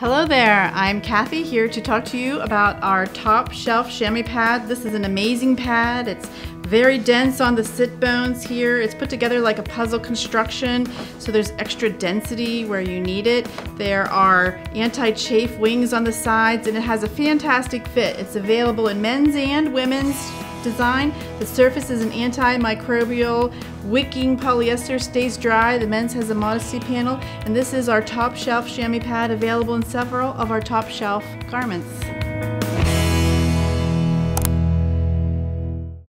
Hello there, I'm Kathy here to talk to you about our top shelf chamois pad. This is an amazing pad. It's very dense on the sit bones here. It's put together like a puzzle construction, so there's extra density where you need it. There are anti-chafe wings on the sides and it has a fantastic fit. It's available in men's and women's design. The surface is an antimicrobial wicking polyester, stays dry. The men's has a modesty panel, and this is our top shelf chamois pad available in several of our top shelf garments.